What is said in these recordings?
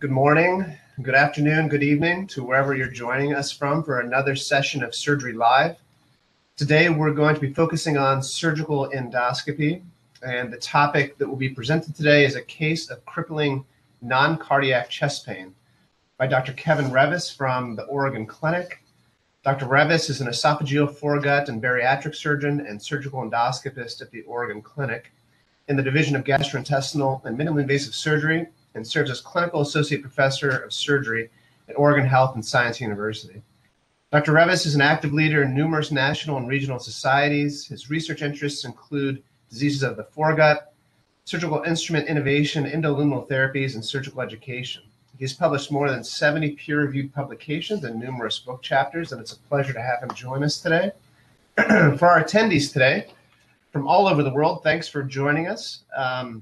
Good morning, good afternoon, good evening to wherever you're joining us from for another session of Surgery Live. Today, we're going to be focusing on surgical endoscopy, and the topic that will be presented today is a case of crippling non cardiac chest pain by Dr. Kevin Reavis from the Oregon Clinic. Dr. Reavis is an esophageal, foregut, and bariatric surgeon and surgical endoscopist at the Oregon Clinic in the Division of Gastrointestinal and Minimally Invasive Surgery and serves as clinical associate professor of surgery at Oregon Health and Science University. Dr. Reavis is an active leader in numerous national and regional societies. His research interests include diseases of the foregut, surgical instrument innovation, endoluminal therapies, and surgical education. He's published more than 70 peer reviewed publications and numerous book chapters, and it's a pleasure to have him join us today. For our attendees today from all over the world, thanks for joining us. Um,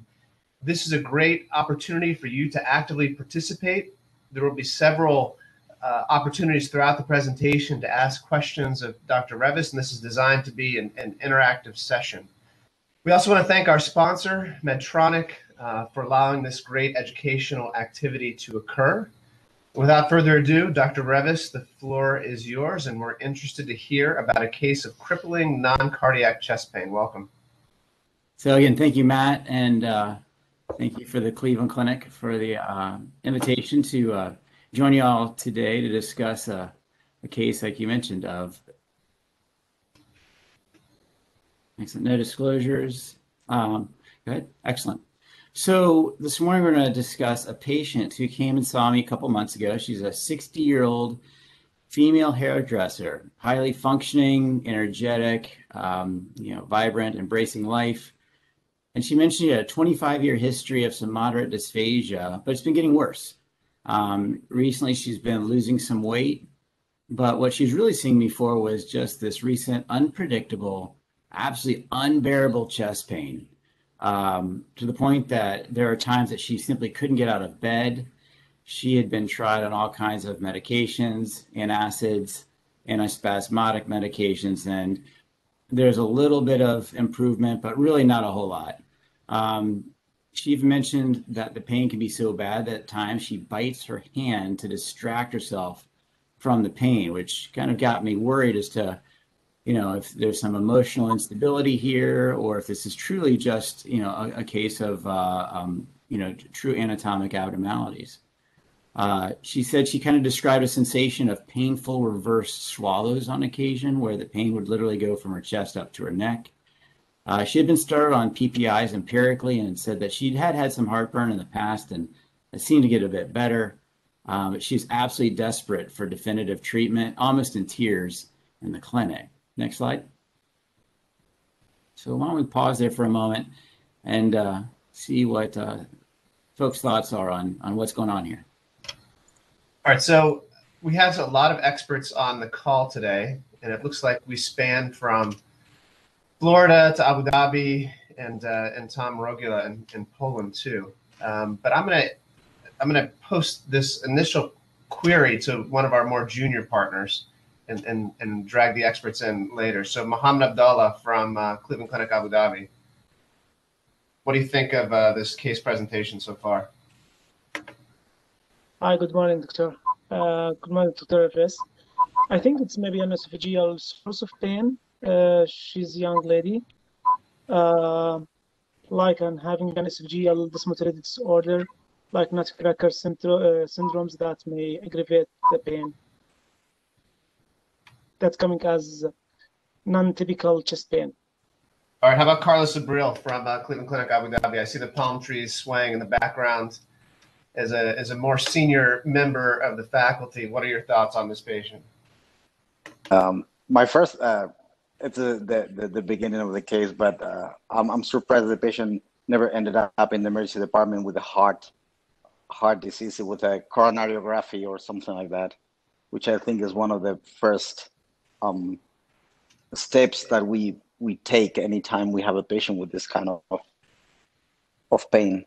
this is a great opportunity for you to actively participate. There will be several uh, opportunities throughout the presentation to ask questions of Dr. Reavis, and this is designed to be an, an interactive session. We also want to thank our sponsor, Medtronic, uh, for allowing this great educational activity to occur. Without further ado, Dr. Reavis, the floor is yours, and we're interested to hear about a case of crippling non-cardiac chest pain. Welcome. So again, thank you, Matt, and uh, thank you for the Cleveland Clinic for the uh, invitation to uh, join you all today to discuss uh, a case, like you mentioned, of excellent no disclosures. Um, good, excellent. So this morning we're going to discuss a patient who came and saw me a couple months ago. She's a 60 year old female hairdresser, highly functioning, energetic, um, you know, vibrant, embracing life. And she mentioned a 25 year history of some moderate dysphagia, but it's been getting worse. Um, recently, she's been losing some weight, but what she's really seeing me for was just this recent, unpredictable, absolutely unbearable chest pain um, to the point that there are times that she simply couldn't get out of bed. She had been tried on all kinds of medications, antacids, antispasmodic medications, and there's a little bit of improvement, but really not a whole lot. Um, she even mentioned that the pain can be so bad that at times she bites her hand to distract herself from the pain, which kind of got me worried as to you know, if there's some emotional instability here, or if this is truly just, you know, a, a case of, uh, um, you know, true anatomic abnormalities. Uh, she said she kind of described a sensation of painful reverse swallows on occasion, where the pain would literally go from her chest up to her neck. Uh, she had been started on PPIs empirically and said that she'd had had some heartburn in the past and it seemed to get a bit better. Um, but she's absolutely desperate for definitive treatment, almost in tears in the clinic. Next slide. So why don't we pause there for a moment and uh, see what uh, folks' thoughts are on, on what's going on here. All right, so we have a lot of experts on the call today, and it looks like we span from Florida to Abu Dhabi and uh, and Tom Rogula in, in Poland too. Um, but I'm gonna I'm gonna post this initial query to one of our more junior partners and, and, and drag the experts in later. So Mohammed Abdullah from uh, Cleveland Clinic Abu Dhabi. What do you think of uh, this case presentation so far? Hi, good morning, doctor. Uh, good morning, Dr. Fs. I think it's maybe an esophageal source of pain. Uh, she's a young lady, uh, like and having an esophageal dysmotility disorder, like nutcracker syndrome, uh, syndromes that may aggravate the pain that's coming as non-typical chest pain. All right, how about Carlos Abril from uh, Cleveland Clinic Abu Dhabi? I see the palm trees swaying in the background. As a, as a more senior member of the faculty, what are your thoughts on this patient? Um, my first, uh, it's a, the, the, the beginning of the case, but uh, I'm, I'm surprised the patient never ended up in the emergency department with a heart heart disease with a coronariography or something like that, which I think is one of the first um, steps that we we take anytime we have a patient with this kind of of pain.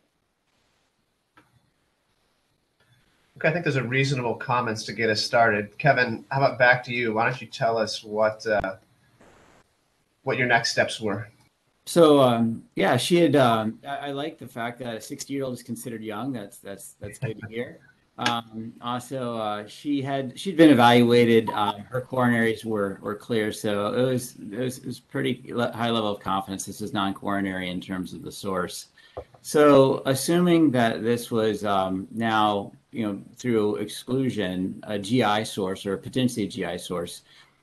Okay, I think those are reasonable comments to get us started. Kevin, how about back to you? Why don't you tell us what uh, what your next steps were? So um, yeah, she had. Um, I, I, like the fact that a 60 year old is considered young. That's that's that's good to hear. Um, also, uh, she had she'd been evaluated. Uh, her coronaries were were clear, so it was it was, it was pretty high level of confidence. This is non-coronary in terms of the source. So, assuming that this was um, now you know through exclusion a GI source or potentially a GI source,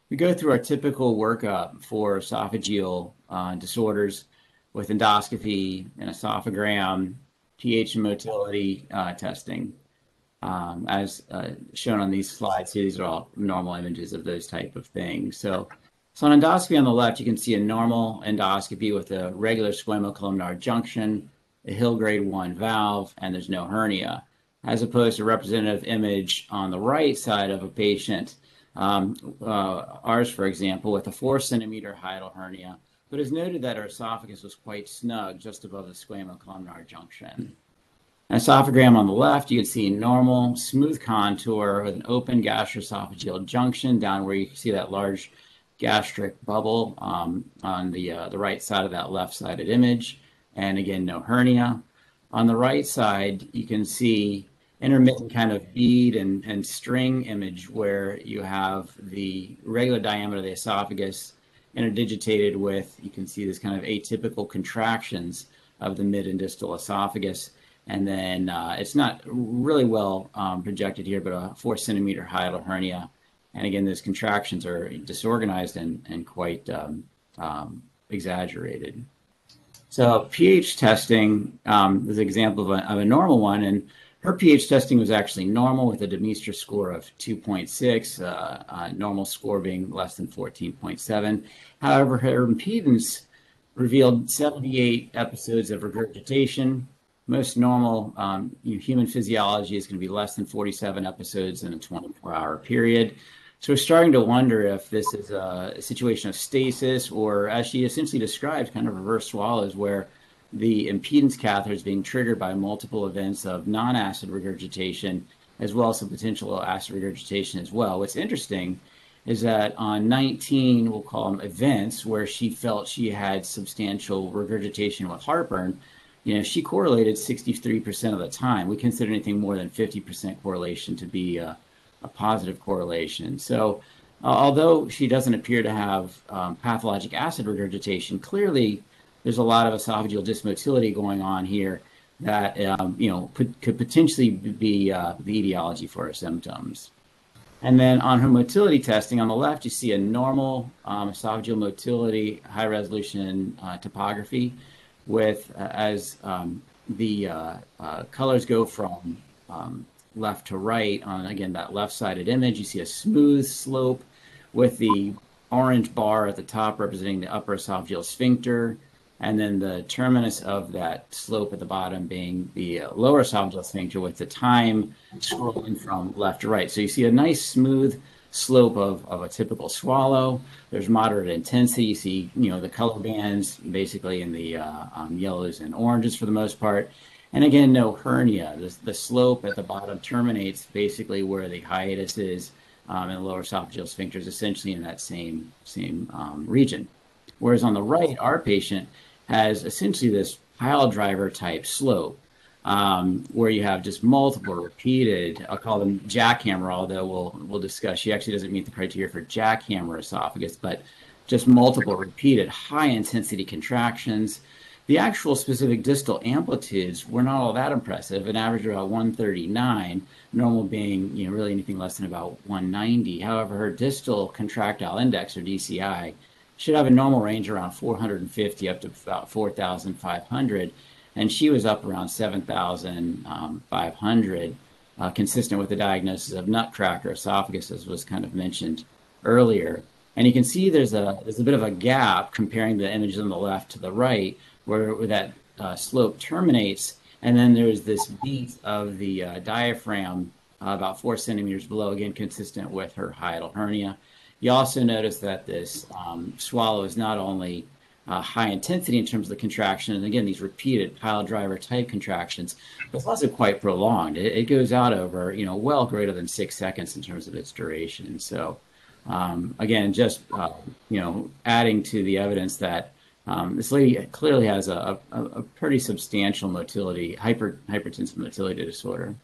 we go through our typical workup for esophageal uh, disorders with endoscopy and esophagram, pH and motility uh, testing um, as uh, shown on these slides here. These are all normal images of those type of things. So, so on endoscopy on the left, you can see a normal endoscopy with a regular squamocolumnar junction, a Hill grade one valve, and there's no hernia, as opposed to a representative image on the right side of a patient, um, uh, ours, for example, with a four centimeter hiatal hernia, but it's noted that our esophagus was quite snug just above the squamocolumnar junction. An Esophagram on the left, you can see normal, smooth contour with an open gastroesophageal junction down where you can see that large gastric bubble um, on the, uh, the right side of that left-sided image. And again, no hernia. On the right side, you can see intermittent kind of bead and, and string image where you have the regular diameter of the esophagus interdigitated with, you can see this kind of atypical contractions of the mid and distal esophagus and then uh, it's not really well um, projected here, but a four centimeter hiatal hernia. And again, those contractions are disorganized and, and quite um, um, exaggerated. So pH testing um, is an example of a, of a, normal one. And her pH testing was actually normal with a DeMeester score of 2.6, uh, uh, normal score being less than 14.7. However, her impedance revealed 78 episodes of regurgitation, most normal um, you know, human physiology is going to be less than 47 episodes in a 24 hour period. So we're starting to wonder if this is a, situation of stasis or, as she essentially described, kind of reverse swallows where the impedance catheter is being triggered by multiple events of non acid regurgitation as well as some potential acid regurgitation as well. What's interesting is that on 19, we'll call them events, where she felt she had substantial regurgitation with heartburn, you know, she correlated 63% of the time. We consider anything more than 50% correlation to be a, a positive correlation. So, uh, although she doesn't appear to have um, pathologic acid regurgitation, clearly there's a lot of esophageal dysmotility going on here that um, you know could, potentially be uh, the etiology for her symptoms. And then on her motility testing on the left, you see a normal um, esophageal motility high resolution uh, topography with uh, as um, the uh, uh, colors go from um, left to right on again that left-sided image you see a smooth slope with the orange bar at the top representing the upper esophageal sphincter and then the terminus of that slope at the bottom being the lower esophageal sphincter with the time scrolling from left to right so you see a nice smooth slope of, of a typical swallow. There's moderate intensity. You see, you know, the color bands basically in the uh, um, yellows and oranges for the most part. And again, no hernia. The, the slope at the bottom terminates basically where the hiatus is um, and the lower esophageal sphincter is essentially in that same, same um, region. Whereas on the right, our patient has essentially this pile driver type slope um, where you have just multiple repeated, I'll call them jackhammer, although we'll, we'll discuss, she actually doesn't meet the criteria for jackhammer esophagus, but just multiple repeated high intensity contractions. The actual specific distal amplitudes were not all that impressive, an average of about 139, normal being you know really anything less than about 190. However, her distal contractile index or DCI should have a normal range around 450 up to about 4,500 and she was up around 7,500, uh, consistent with the diagnosis of nutcracker esophagus, as was kind of mentioned earlier. And you can see there's a there's a bit of a gap comparing the images on the left to the right, where, where that uh, slope terminates, and then there's this beat of the uh, diaphragm uh, about four centimeters below, again consistent with her hiatal hernia. You also notice that this um, swallow is not only uh, high intensity in terms of the contraction. And again, these repeated pile driver type contractions, but it's also quite prolonged. It, it, goes out over, you know, well greater than six seconds in terms of its duration. So, um, again, just, uh, you know, adding to the evidence that um, this lady clearly has a, a, a, pretty substantial motility, hyper, hypertensive motility disorder.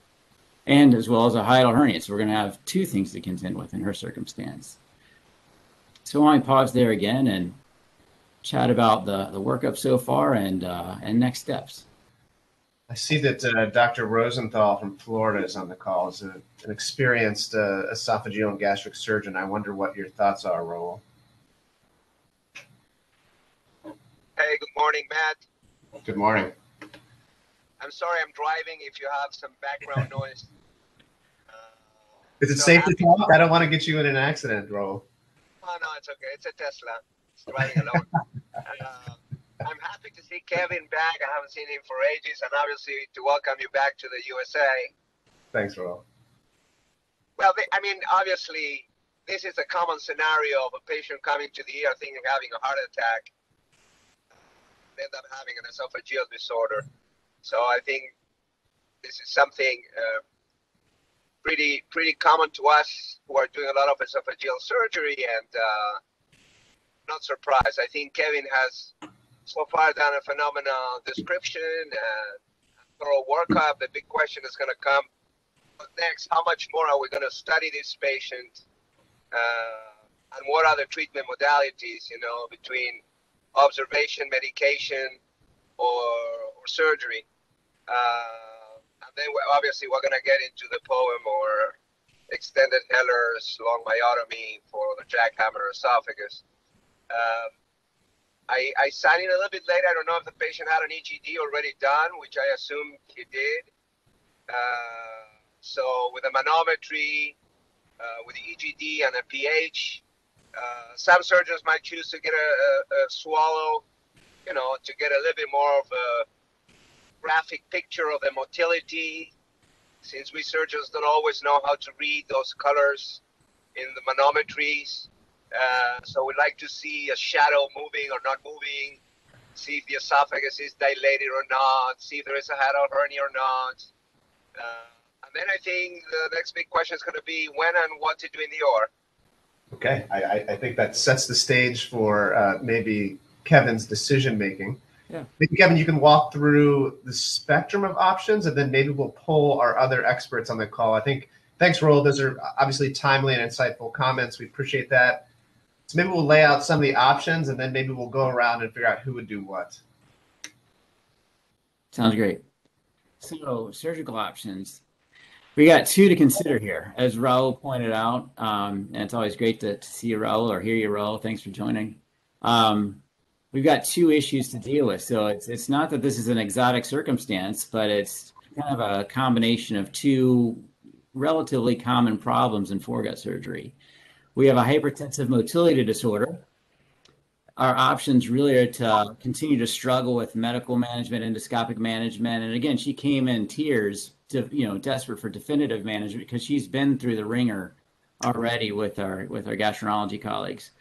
and as well as a hiatal hernia. So we're going to have two things to contend with in her circumstance. So why don't we pause there again and chat about the, the workup so far and uh, and next steps. I see that uh, Dr. Rosenthal from Florida is on the call. Is an experienced uh, esophageal and gastric surgeon. I wonder what your thoughts are, Raul. Hey, good morning, Matt. Good morning. I'm sorry I'm driving if you have some background noise. Uh, Is it so safe to talk? I don't want to get you in an accident, Raul. Oh, no, it's okay. It's a Tesla. It's driving alone. uh, I'm happy to see Kevin back. I haven't seen him for ages, and obviously to welcome you back to the USA. Thanks, Raul. Well, I mean, obviously, this is a common scenario of a patient coming to the ER thinking of having a heart attack, end up having an esophageal disorder. So I think this is something uh, pretty pretty common to us who are doing a lot of esophageal surgery, and uh, not surprised. I think Kevin has so far done a phenomenal description, uh, thorough workup. The big question is going to come next? How much more are we going to study this patient? Uh, and what the treatment modalities, you know, between observation, medication, or, or surgery? Uh, and then obviously we're going to get into the POEM or extended Heller's long myotomy for the jackhammer esophagus. Um, I, I signed in a little bit late. I don't know if the patient had an EGD already done, which I assume he did. Uh, so with a manometry, uh, with the EGD and a pH, uh, some surgeons might choose to get a, a, a swallow, you know, to get a little bit more of a graphic picture of the motility. Since we surgeons don't always know how to read those colors in the manometries, uh, so we'd like to see a shadow moving or not moving, see if the esophagus is dilated or not, see if there is a hiatal hernia or not. Uh, and then I think the next big question is going to be when and what to do in the OR. Okay, I, I, I think that sets the stage for uh, maybe Kevin's decision making. Yeah. Maybe Kevin, you can walk through the spectrum of options, and then maybe we'll pull our other experts on the call. I think. Thanks, Raul. Those are obviously timely and insightful comments. We appreciate that. So maybe we'll lay out some of the options, and then maybe we'll go around and figure out who would do what. Sounds great. So, surgical options. We got two to consider here, as Raul pointed out. Um, and it's always great to, to see you, Raul, or hear you, Raul. Thanks for joining. Um, we've got two issues to deal with. So, it's, it's not that this is an exotic circumstance, but it's kind of a combination of two relatively common problems in foregut surgery. We have a hypertensive motility disorder, our options really are to continue to struggle with medical management, endoscopic management. And again, she came in tears to, you know, desperate for definitive management because she's been through the ringer already with our with our gastroenterology colleagues.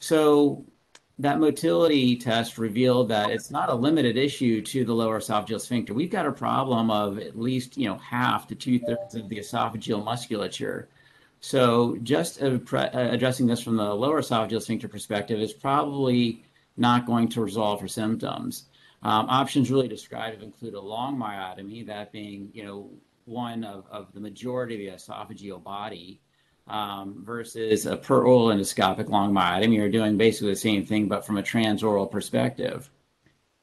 So that motility test revealed that it's not a limited issue to the lower esophageal sphincter. We've got a problem of at least, you know, half to two thirds of the esophageal musculature. So, just uh, addressing this from the lower esophageal sphincter perspective is probably not going to resolve her symptoms. Um, options really described include a long myotomy, that being, you know, one of, of the majority of the esophageal body, um, versus a per oral endoscopic long myotomy. You're doing basically the same thing, but from a transoral perspective.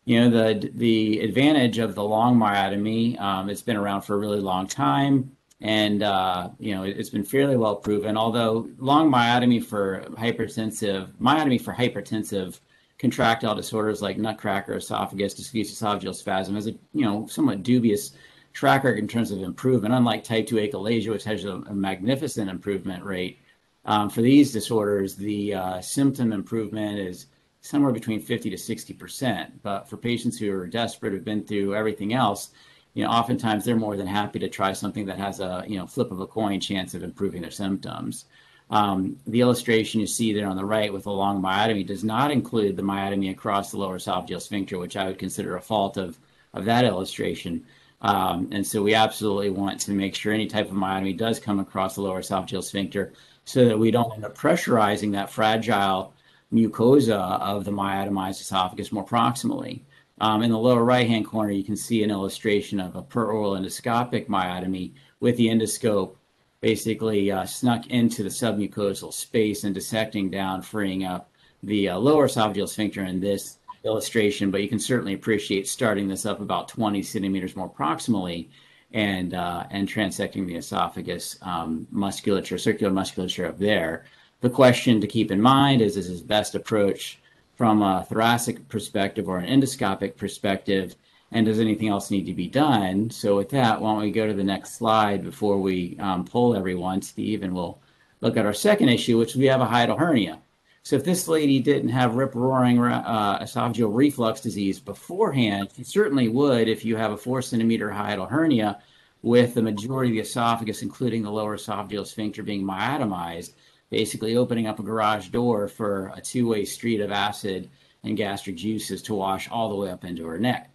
You know, the the advantage of the long myotomy, um, it's been around for a really long time and uh, you know it's been fairly well proven. Although long myotomy for hypertensive myotomy for hypertensive contractile disorders like nutcracker esophagus, diffuse esophageal spasm has a you know somewhat dubious track record in terms of improvement. Unlike type two achalasia, which has a, a magnificent improvement rate, um, for these disorders the uh, symptom improvement is somewhere between 50 to 60 percent. But for patients who are desperate, who've been through everything else you know, oftentimes they're more than happy to try something that has a, you know, flip of a coin chance of improving their symptoms. Um, the illustration you see there on the right with a long myotomy does not include the myotomy across the lower esophageal sphincter, which I would consider a fault of, of that illustration. Um, and so we absolutely want to make sure any type of myotomy does come across the lower esophageal sphincter so that we don't end up pressurizing that fragile mucosa of the myotomized esophagus more proximally. Um, in the lower right hand corner, you can see an illustration of a peroral endoscopic myotomy with the endoscope basically uh, snuck into the submucosal space and dissecting down, freeing up the uh, lower esophageal sphincter in this illustration. But you can certainly appreciate starting this up about 20 centimeters more proximally and uh, and transecting the esophagus um, musculature, circular musculature up there. The question to keep in mind is: Is his best approach from a thoracic perspective or an endoscopic perspective? And does anything else need to be done? So, with that, why don't we go to the next slide before we um, poll everyone, Steve, and we'll look at our second issue, which we have a hiatal hernia. So, if this lady didn't have rip roaring uh, esophageal reflux disease beforehand, she certainly would if you have a four centimeter hiatal hernia with the majority of the esophagus, including the lower esophageal sphincter, being myotomized, basically opening up a garage door for a two way street of acid and gastric juices to wash all the way up into her neck.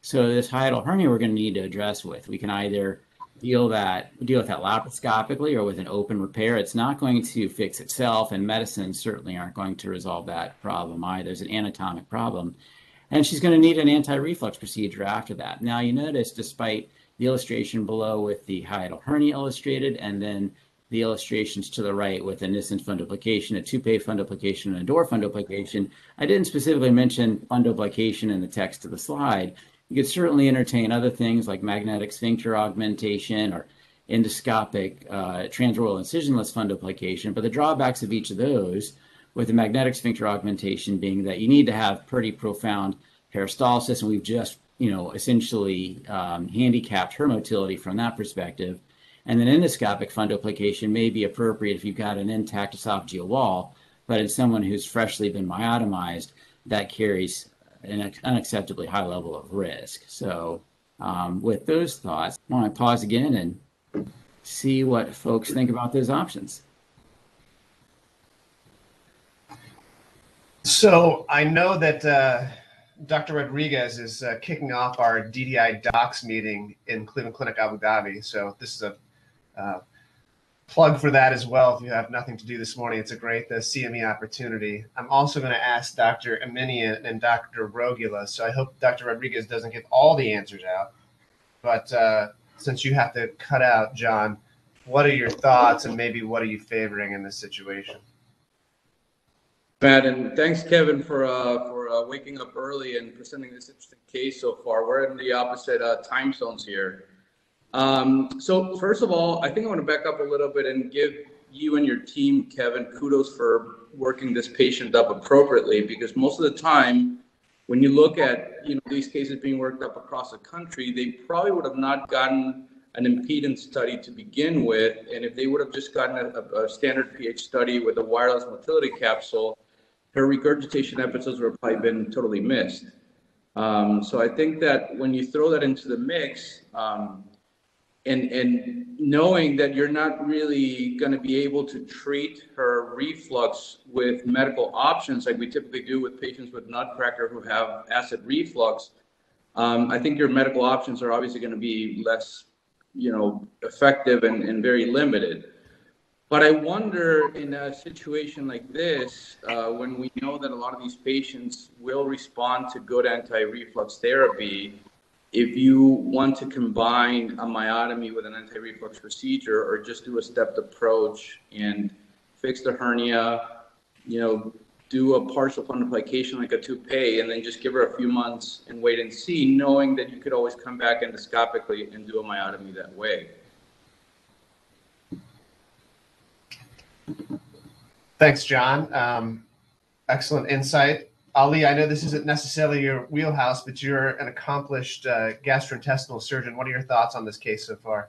So this hiatal hernia we're going to need to address with. We can either deal that deal with that laparoscopically or with an open repair. It's not going to fix itself, and medicines certainly aren't going to resolve that problem either. There's an anatomic problem. And she's going to need an anti-reflux procedure after that. Now you notice despite the illustration below with the hiatal hernia illustrated, and then the illustrations to the right with a Nissen fundoplication, a Toupet fundoplication, and a Dor fundoplication. I didn't specifically mention fundoplication in the text of the slide you could certainly entertain other things like magnetic sphincter augmentation or endoscopic uh, transoral incisionless fundoplication. But the drawbacks of each of those, with the magnetic sphincter augmentation being that you need to have pretty profound peristalsis, and we've just you know essentially um, handicapped her motility from that perspective. And then endoscopic fundoplication may be appropriate if you've got an intact esophageal wall, but in someone who's freshly been myotomized, that carries an unacceptably high level of risk. So, um, with those thoughts, I want to pause again and see what folks think about those options. So, I know that uh, Dr. Rodriguez is uh, kicking off our DDI docs meeting in Cleveland Clinic Abu Dhabi. So, this is a uh, plug for that as well if you have nothing to do this morning. It's a great the CME opportunity. I'm also going to ask Dr. Aminian and Dr. Rogula. So I hope Dr. Rodriguez doesn't get all the answers out. But uh, since you have to cut out, John, what are your thoughts and maybe what are you favoring in this situation? Matt, and thanks, Kevin, for uh, for uh, waking up early and presenting this interesting case so far. We're in the opposite uh, time zones here. Um, so first of all, I think I want to back up a little bit and give you and your team, Kevin, kudos for working this patient up appropriately because most of the time, when you look at you know these cases being worked up across the country, they probably would have not gotten an impedance study to begin with, and if they would have just gotten a, a standard pH study with a wireless motility capsule, her regurgitation episodes would have probably been totally missed. Um, so I think that when you throw that into the mix, um, and and knowing that you're not really going to be able to treat her reflux with medical options like we typically do with patients with nutcracker who have acid reflux um, i think your medical options are obviously going to be less you know effective and, and very limited. But i wonder in a situation like this uh, when we know that a lot of these patients will respond to good anti-reflux therapy if you want to combine a myotomy with an anti-reflux procedure or just do a stepped approach and fix the hernia, you know, do a partial fundoplication like a toupet and then just give her a few months and wait and see, knowing that you could always come back endoscopically and do a myotomy that way. Thanks, John. Um, excellent insight. Ali, I know this isn't necessarily your wheelhouse, but you're an accomplished uh, gastrointestinal surgeon. What are your thoughts on this case so far?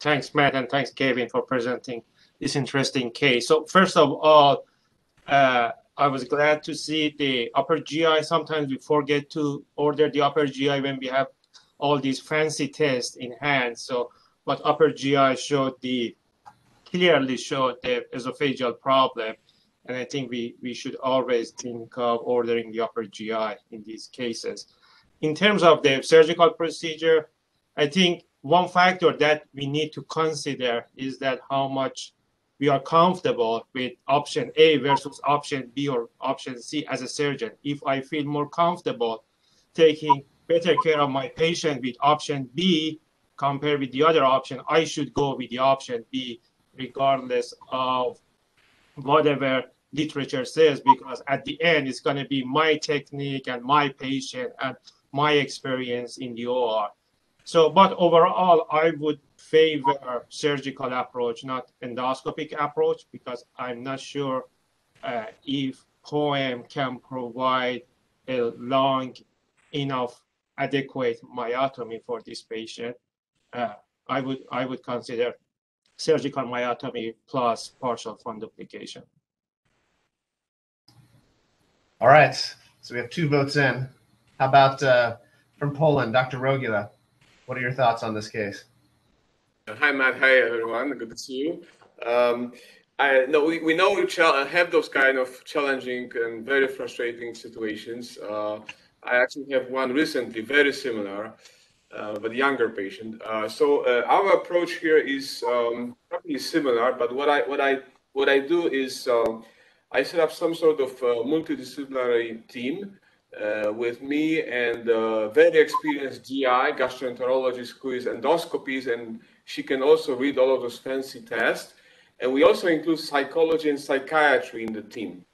Thanks, Matt, and thanks, Kevin, for presenting this interesting case. So, first of all, uh, I was glad to see the upper GI. Sometimes we forget to order the upper GI when we have all these fancy tests in hand. So, but upper GI showed the clearly showed the esophageal problem and I think we, we should always think of ordering the upper GI in these cases. In terms of the surgical procedure, I think one factor that we need to consider is that how much we are comfortable with option A versus option B or option C as a surgeon. If I feel more comfortable taking better care of my patient with option B, compared with the other option, I should go with the option B, regardless of whatever literature says, because at the end, it's going to be my technique and my patient and my experience in the OR. So, but overall, I would favor surgical approach, not endoscopic approach, because I'm not sure uh, if POEM can provide a long enough adequate myotomy for this patient. Uh, I would I would consider surgical myotomy plus partial fundoplication. All right. So we have two votes in. How about uh, from Poland, Dr. Rogula? What are your thoughts on this case? Hi, Matt. Hi, everyone. Good to see you. Um, I no, we, we know we have those kind of challenging and very frustrating situations. Uh, I actually have one recently, very similar, uh, but younger patient. Uh, so uh, our approach here is um, probably similar, but what I what I what I do is um, I set up some sort of uh, multidisciplinary team uh, with me and uh, very experienced GI, gastroenterologist who is endoscopies, and she can also read all of those fancy tests. And we also include psychology and psychiatry in the team,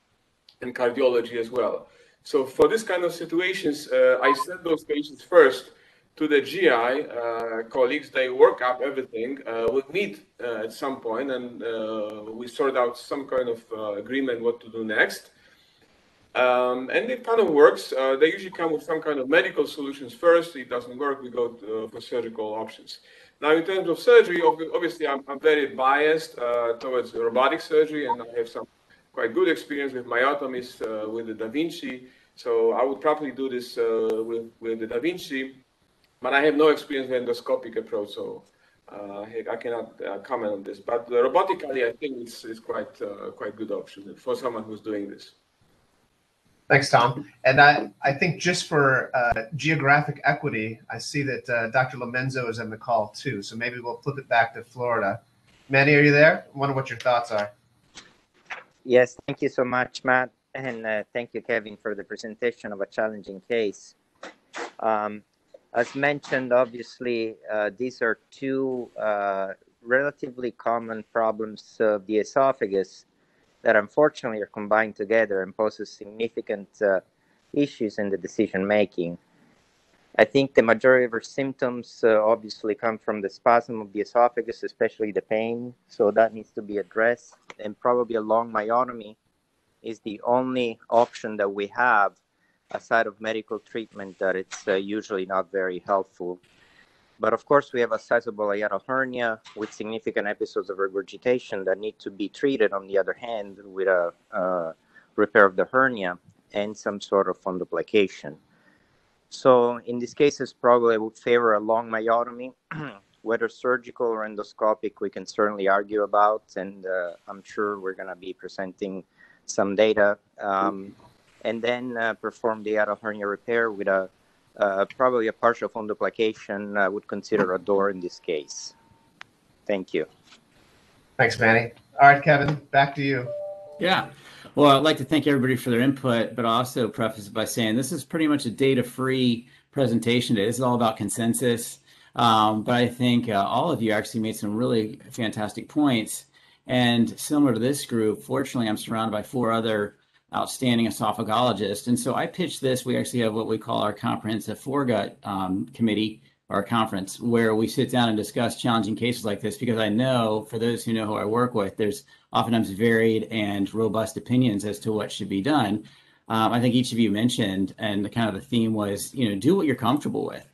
and cardiology as well. So for this kind of situations, uh, I send those patients first to the GI uh, colleagues. They work up everything. Uh, we meet uh, at some point and uh, we sort out some kind of uh, agreement what to do next. Um, and it kind of works. they usually come with some kind of medical solutions first. It doesn't work. We go to, for surgical options. Now, in terms of surgery, obviously, I'm, I'm very biased towards robotic surgery, and I have some quite good experience with myotomies uh, with the Da Vinci. So I would probably do this uh, with, with the Da Vinci, but I have no experience with endoscopic approach, so uh, I cannot uh, comment on this. But robotically, I think it's, it's quite uh, quite good option for someone who's doing this. Thanks, Tom. And I, I think just for uh, geographic equity, I see that uh, Dr. Lo Menzo is on the call too. So maybe we'll flip it back to Florida. Manny, are you there? I wonder what your thoughts are. Yes, thank you so much, Matt. And uh, thank you, Kevin, for the presentation of a challenging case. Um, as mentioned, obviously, uh, these are two uh, relatively common problems of the esophagus that unfortunately are combined together and poses significant uh, issues in the decision making. I think the majority of our symptoms uh, obviously come from the spasm of the esophagus, especially the pain. So that needs to be addressed. And probably a long myotomy is the only option that we have aside of medical treatment that it's uh, usually not very helpful. But of course, we have a sizable hiatal hernia with significant episodes of regurgitation that need to be treated, on the other hand, with a uh, repair of the hernia and some sort of fundoplication. So in these cases, probably I would favor a long myotomy. Whether surgical or endoscopic, we can certainly argue about, and uh, I'm sure we're going to be presenting some data, um, and then uh, perform the hiatal hernia repair with a uh, probably a partial fundoplication. I would consider a Dor in this case. Thank you. Thanks, Manny. All right, Kevin, back to you. Yeah. Well, I'd like to thank everybody for their input, but also preface by saying this is pretty much a data-free presentation today. This is all about consensus. Um, but I think uh, all of you actually made some really fantastic points. And similar to this group, fortunately, I'm surrounded by four other outstanding esophagologists. And so I pitched this. We actually have what we call our comprehensive foregut um, committee or conference where we sit down and discuss challenging cases like this because I know for those who know who I work with, there's oftentimes varied and robust opinions as to what should be done. Um, I think each of you mentioned, and the kind of the theme was, you know, do what you're comfortable with.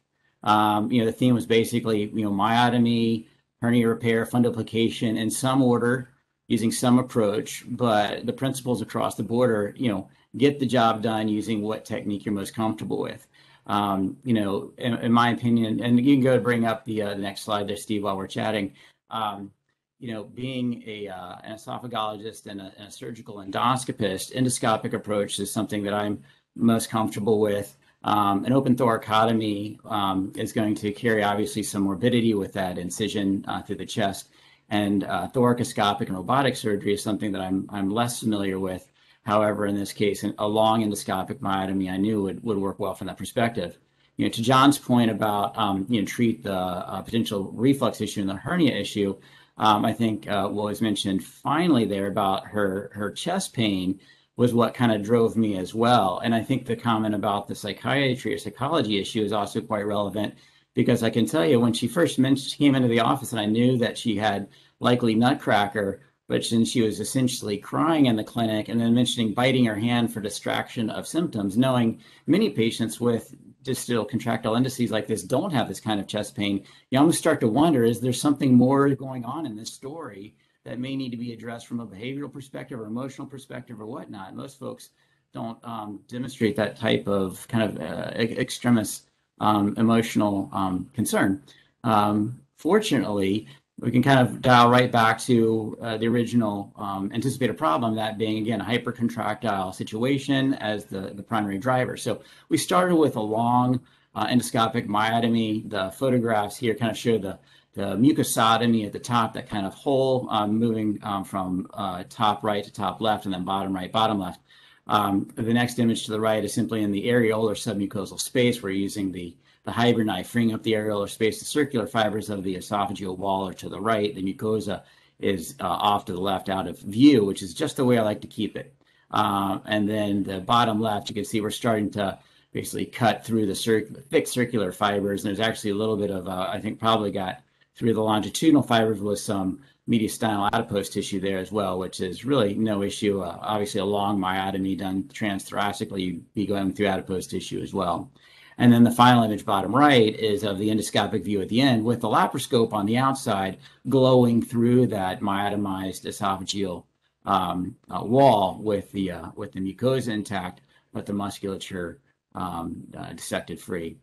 Um, you know, the theme was basically, you know, myotomy, hernia repair, fundoplication in some order, using some approach, but the principles across the border, you know, get the job done using what technique you're most comfortable with. Um, you know, in, in, my opinion, and you can go to bring up the, uh, the next slide there, Steve, while we're chatting. Um, you know, being a uh, an esophagologist and a, and a, surgical endoscopist, endoscopic approach is something that I'm most comfortable with. Um, an open thoracotomy um, is going to carry obviously some morbidity with that incision uh, through the chest, and uh, thoracoscopic and robotic surgery is something that I'm I'm less familiar with. However, in this case, a long endoscopic myotomy I knew would, would work well from that perspective. you know, to John's point about, um, you know, treat the uh, potential reflux issue and the hernia issue, um, I think uh, what was mentioned finally there about her her chest pain was what kind of drove me as well. And I think the comment about the psychiatry or psychology issue is also quite relevant because I can tell you when she first came into the office and I knew that she had likely nutcracker, but then she was essentially crying in the clinic and then mentioning biting her hand for distraction of symptoms, knowing many patients with distal contractile indices like this don't have this kind of chest pain. You almost start to wonder, is there something more going on in this story that may need to be addressed from a behavioral perspective or emotional perspective or whatnot? Most folks don't um, demonstrate that type of kind of uh, extremist um, emotional um, concern. Um, fortunately, we can kind of dial right back to uh, the original um, anticipated problem, that being again a hypercontractile situation as the, the primary driver. So we started with a long uh, endoscopic myotomy. The photographs here kind of show the the mucosotomy at the top, that kind of hole um, moving um, from uh, top right to top left, and then bottom right, bottom left. Um, the next image to the right is simply in the areolar submucosal space. We're using the, the Hybrid knife, freeing up the areolar space. The circular fibers of the esophageal wall are to the right. The mucosa is uh, off to the left out of view, which is just the way I like to keep it. Uh, and then the bottom left, you can see we're starting to basically cut through the cir thick circular fibers. And there's actually a little bit of, uh, I think probably got through the longitudinal fibers with some mediastinal adipose tissue there as well, which is really no issue. Uh, obviously, a long myotomy done transthoracically, you'd be going through adipose tissue as well. And then the final image, bottom right, is of the endoscopic view at the end with the laparoscope on the outside glowing through that myotomized esophageal um, uh, wall with the uh, with the mucosa intact, but the musculature um, uh, dissected free.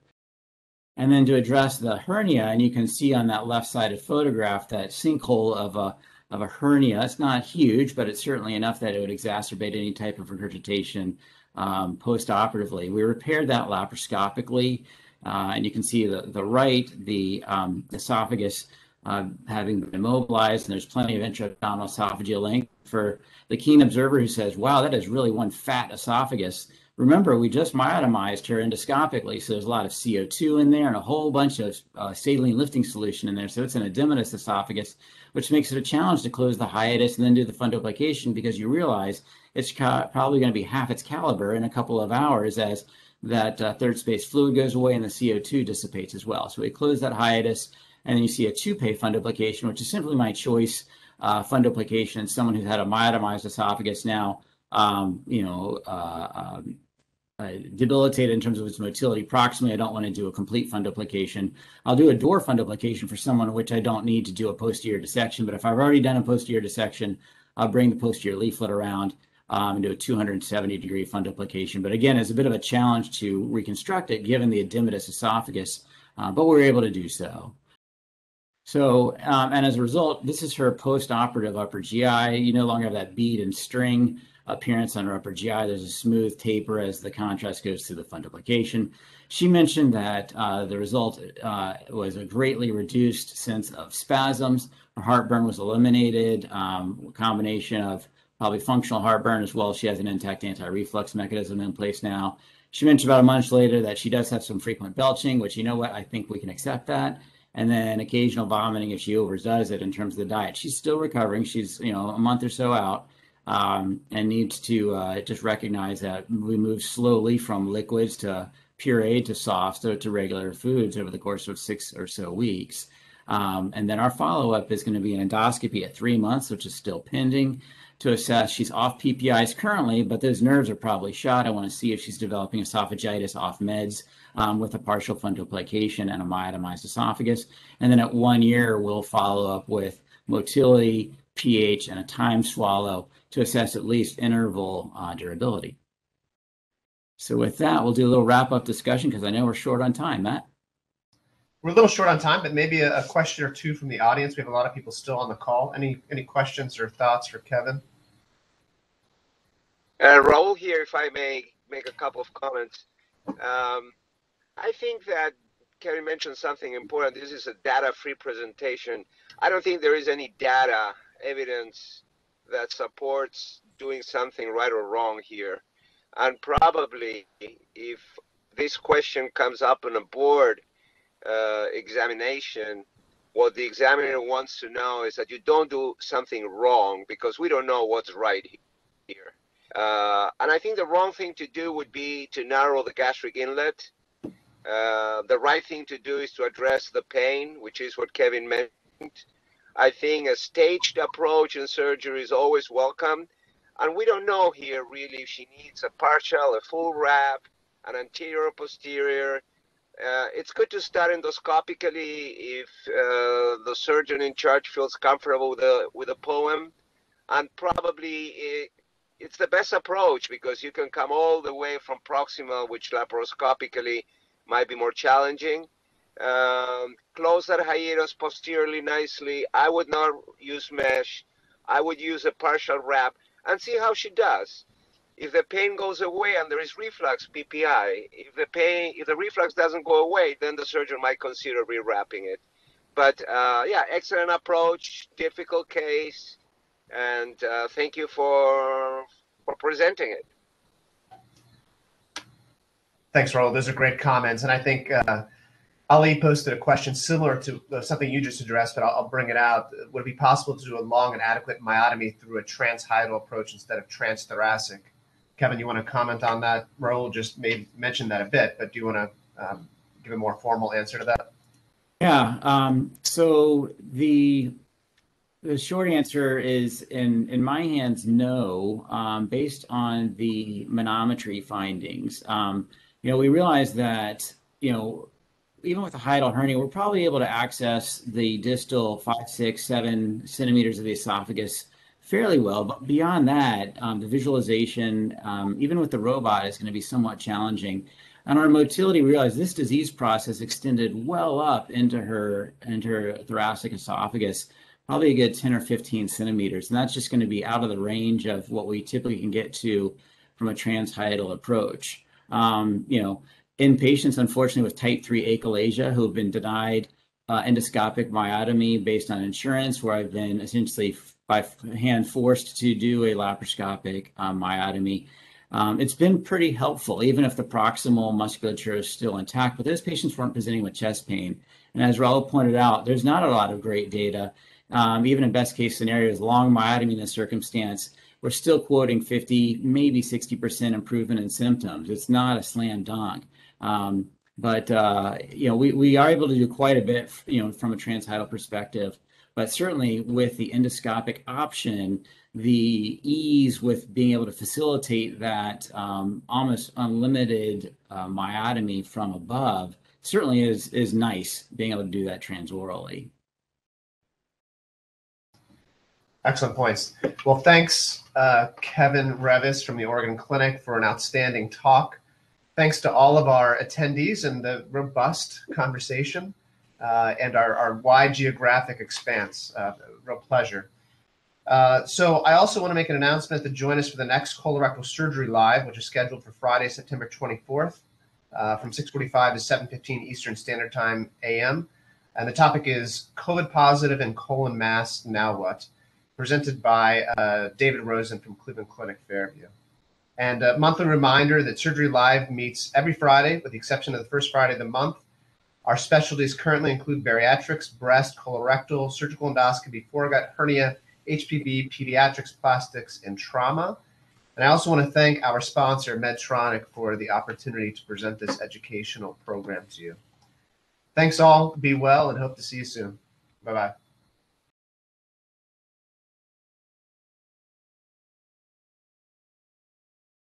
And then to address the hernia, and you can see on that left-sided photograph that sinkhole of a of a hernia. It's not huge, but it's certainly enough that it would exacerbate any type of regurgitation um, post-operatively. We repaired that laparoscopically, uh, and you can see the the right, the um, esophagus uh, having been immobilized, and there's plenty of intra-abdominal esophageal length. For the keen observer who says, "Wow, that is really one fat esophagus," Remember, we just myotomized her endoscopically, so there's a lot of CO2 in there and a whole bunch of uh, saline lifting solution in there. So it's an edematous esophagus, which makes it a challenge to close the hiatus and then do the fundoplication because you realize it's ca- probably going to be half its caliber in a couple of hours as that uh, third space fluid goes away and the CO2 dissipates as well. So we close that hiatus, and then you see a Toupet fundoplication, which is simply my choice uh, fundoplication. Someone who's had a myotomized esophagus now, um, you know, uh, um, uh, debilitated in terms of its motility proximally. I don't want to do a complete fundoplication. I'll do a Dor fundoplication for someone which I don't need to do a posterior dissection. But if I've already done a posterior dissection, I'll bring the posterior leaflet around um, and do a 270 degree fundoplication. But again, it's a bit of a challenge to reconstruct it given the edematous esophagus, uh, but we are able to do so. So, um, and as a result, this is her post-operative upper GI. You no longer have that bead and string appearance on her upper GI. There's a smooth taper as the contrast goes through the fundoplication. She mentioned that uh, the result uh, was a greatly reduced sense of spasms. Her heartburn was eliminated, um, combination of probably functional heartburn as well. She has an intact anti-reflux mechanism in place now. She mentioned about a month later that she does have some frequent belching, which you know what, I think we can accept that. And then occasional vomiting if she overdoes it in terms of the diet. She's still recovering. She's, you know, a month or so out um, and needs to uh, just recognize that we move slowly from liquids to puree to soft to, to regular foods over the course of six or so weeks. Um, and then our follow up is going to be an endoscopy at three months, which is still pending to assess. She's off PPIs currently, but those nerves are probably shot. I want to see if she's developing esophagitis off meds um, with a partial fundoplication and a myotomized esophagus. And then at one year, we'll follow up with motility, pH, and a time swallow to assess at least interval uh, durability. So with that, we'll do a little wrap up discussion because I know we're short on time. Matt? We're a little short on time, but maybe a, a, question or two from the audience. We have a lot of people still on the call. Any any questions or thoughts for Kevin? Uh, Raul here, if I may make a couple of comments. Um, I think that Kevin mentioned something important. This is a data-free presentation. I don't think there is any data evidence that supports doing something right or wrong here. And probably if this question comes up on a board uh, examination, what the examiner wants to know is that you don't do something wrong because we don't know what's right here. Uh, and I think the wrong thing to do would be to narrow the gastric inlet. Uh, the right thing to do is to address the pain, which is what Kevin mentioned. I think a staged approach in surgery is always welcome. And we don't know here really if she needs a partial, a full wrap, an anterior, posterior. Uh, it's good to start endoscopically if uh, the surgeon in charge feels comfortable with a with a POEM, and probably it, it's the best approach because you can come all the way from proximal, which laparoscopically might be more challenging. Um, close that hiatus posteriorly nicely. I would not use mesh. I would use a partial wrap and see how she does. If the pain goes away and there is reflux, PPI. If the pain, if the reflux doesn't go away, then the surgeon might consider rewrapping it. But uh, yeah, excellent approach, difficult case, and uh, thank you for for presenting it. Thanks, Raul. Those are great comments, and I think uh, Ali posted a question similar to uh, something you just addressed, but I'll, I'll, bring it out. Would it be possible to do a long and adequate myotomy through a transhiatal approach instead of transthoracic? Kevin, you want to comment on that? Raul just made mentioned that a bit, but do you want to um, give a more formal answer to that? Yeah. Um, so the the short answer is, in in my hands, no. Um, based on the manometry findings, um, you know, we realized that you know even with a hiatal hernia, we're probably able to access the distal five, six, seven centimeters of the esophagus fairly well. But beyond that, um, the visualization, um, even with the robot, is going to be somewhat challenging. And our motility, realized this disease process extended well up into her into her thoracic esophagus, probably a good 10 or 15 centimeters. And that's just going to be out of the range of what we typically can get to from a transhiatal approach. Um, you know, in patients, unfortunately, with type 3 achalasia who have been denied uh, endoscopic myotomy based on insurance, where I've been essentially by hand forced to do a laparoscopic um, myotomy. Um, it's been pretty helpful, even if the proximal musculature is still intact. But those patients weren't presenting with chest pain. And as Raul pointed out, there's not a lot of great data, um, even in best case scenarios, long myotomy in this circumstance. We're still quoting 50, maybe 60% improvement in symptoms. It's not a slam dunk. Um, but uh, you know, we, we are able to do quite a bit, you know, from a transhiatal perspective. But certainly with the endoscopic option, the ease with being able to facilitate that um, almost unlimited uh, myotomy from above certainly is is nice being able to do that transorally. Excellent points. Well, thanks, uh, Kevin Reavis from the Oregon Clinic for an outstanding talk. Thanks to all of our attendees and the robust conversation uh, and our, our, wide geographic expanse. Uh, real pleasure. Uh, so I also want to make an announcement to join us for the next colorectal surgery live, which is scheduled for Friday, September 24th uh, from 6.45 to 7.15 Eastern Standard Time AM. And the topic is COVID positive and colon mass, now what? Presented by uh, David Rosen from Cleveland Clinic Fairview. And a monthly reminder that Surgery Live meets every Friday, with the exception of the first Friday of the month. Our specialties currently include bariatrics, breast, colorectal, surgical endoscopy, foregut, hernia, HPB, pediatrics, plastics, and trauma. And I also want to thank our sponsor, Medtronic, for the opportunity to present this educational program to you. Thanks all. Be well and hope to see you soon. Bye bye.